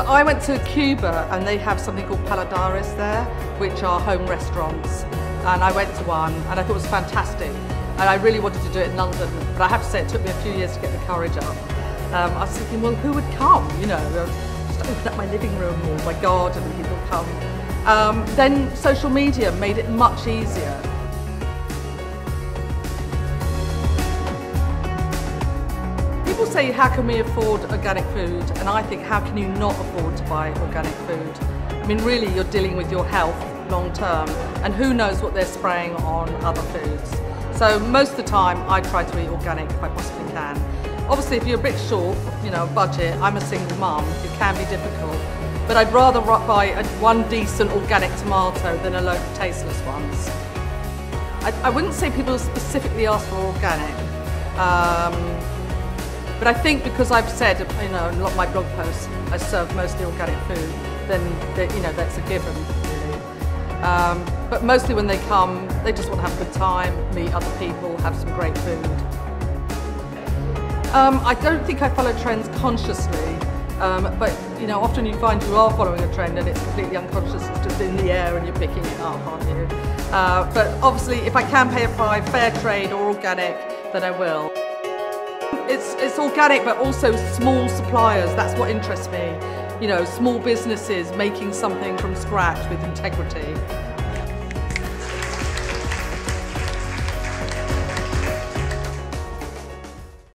Well, I went to Cuba and they have something called paladares there, which are home restaurants. And I went to one and I thought it was fantastic. And I really wanted to do it in London, but I have to say it took me a few years to get the courage up. Um, I was thinking, well, who would come? You know, just open up my living room or my garden and people come. Um, then social media made it much easier. People say, how can we afford organic food? And I think, how can you not afford to buy organic food? I mean, really, you're dealing with your health long term, and who knows what they're spraying on other foods. So most of the time, I try to eat organic if I possibly can. Obviously, if you're a bit short, you know, budget, I'm a single mum, it can be difficult. But I'd rather buy a, one decent organic tomato than a load of tasteless ones. I, I wouldn't say people specifically ask for organic. Um, but I think because I've said, you know, in a lot of my blog posts, I serve mostly organic food, then, you know, that's a given, really. Um, but mostly when they come, they just want to have a good time, meet other people, have some great food. Um, I don't think I follow trends consciously, um, but you know, often you find you are following a trend and it's completely unconscious, it's just in the air and you're picking it up, aren't you? Uh, but obviously, if I can pay a price, fair trade or organic, then I will. It's, it's organic, but also small suppliers. That's what interests me. You know, small businesses making something from scratch with integrity.